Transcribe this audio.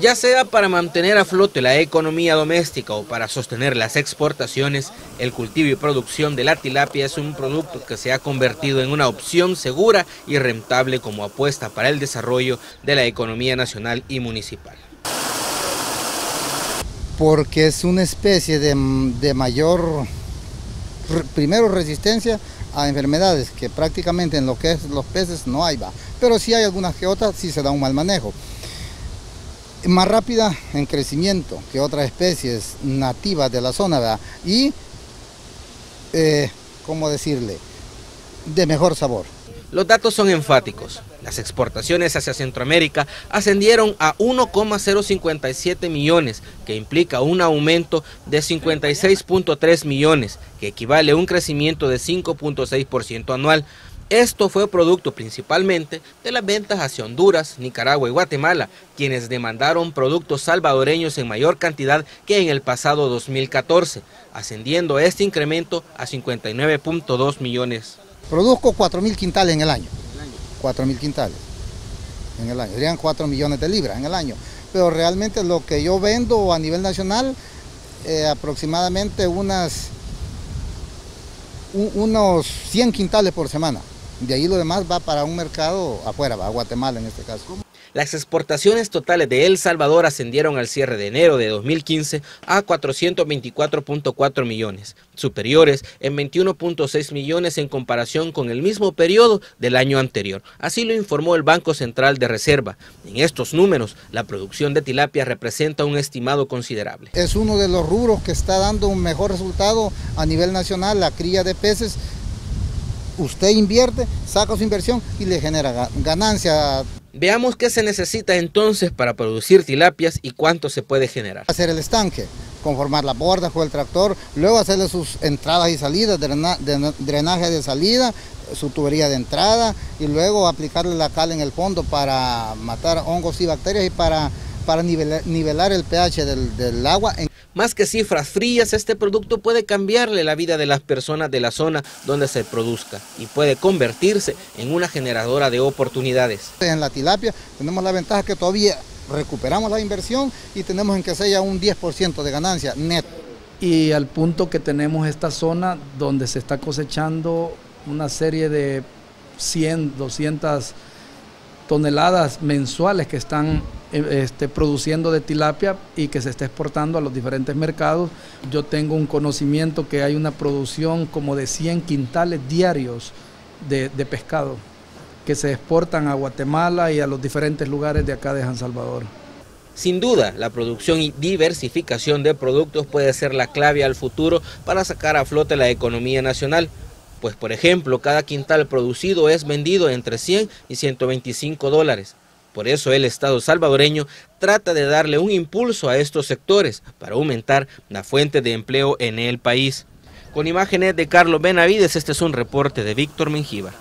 Ya sea para mantener a flote la economía doméstica o para sostener las exportaciones, el cultivo y producción de la tilapia es un producto que se ha convertido en una opción segura y rentable como apuesta para el desarrollo de la economía nacional y municipal. Porque es una especie de, mayor, primero resistencia a enfermedades, que prácticamente en lo que es los peces no hay va, pero sí hay algunas que otras sí se da un mal manejo más rápida en crecimiento que otras especies nativas de la zona y, eh, ¿cómo decirle?, de mejor sabor. Los datos son enfáticos. Las exportaciones hacia Centroamérica ascendieron a 1,057 millones, que implica un aumento de 56.3 millones, que equivale a un crecimiento de 5.6% anual. Esto fue producto principalmente de las ventas hacia Honduras, Nicaragua y Guatemala, quienes demandaron productos salvadoreños en mayor cantidad que en el pasado 2014, ascendiendo este incremento a 59.2 millones. Produzco 4.000 quintales en el año. 4.000 quintales en el año. Serían 4 millones de libras en el año. Pero realmente lo que yo vendo a nivel nacional, eh, aproximadamente unas, unos 100 quintales por semana. De ahí lo demás va para un mercado afuera, va a Guatemala en este caso. Las exportaciones totales de El Salvador ascendieron al cierre de enero de 2015 a 424.4 millones, superiores en 21.6 millones en comparación con el mismo periodo del año anterior. Así lo informó el Banco Central de Reserva. En estos números, la producción de tilapia representa un estimado considerable. Es uno de los rubros que está dando un mejor resultado a nivel nacional, la cría de peces usted invierte, saca su inversión y le genera ganancia. Veamos qué se necesita entonces para producir tilapias y cuánto se puede generar. Hacer el estanque, conformar las bordas con el tractor, luego hacerle sus entradas y salidas, drenaje de salida, su tubería de entrada y luego aplicarle la cal en el fondo para matar hongos y bacterias y para, para nivelar, el pH del, del agua. Más que cifras frías, este producto puede cambiarle la vida de las personas de la zona donde se produzca y puede convertirse en una generadora de oportunidades. En la tilapia tenemos la ventaja que todavía recuperamos la inversión y tenemos en que sea un 10% de ganancia net. Y al punto que tenemos esta zona donde se está cosechando una serie de 100, 200 toneladas mensuales que están este, produciendo de tilapia y que se está exportando a los diferentes mercados. Yo tengo un conocimiento que hay una producción como de 100 quintales diarios de, de pescado que se exportan a Guatemala y a los diferentes lugares de acá de San Salvador. Sin duda, la producción y diversificación de productos puede ser la clave al futuro para sacar a flote la economía nacional pues por ejemplo cada quintal producido es vendido entre 100 y 125 dólares. Por eso el Estado salvadoreño trata de darle un impulso a estos sectores para aumentar la fuente de empleo en el país. Con imágenes de Carlos Benavides, este es un reporte de Víctor Menjiva.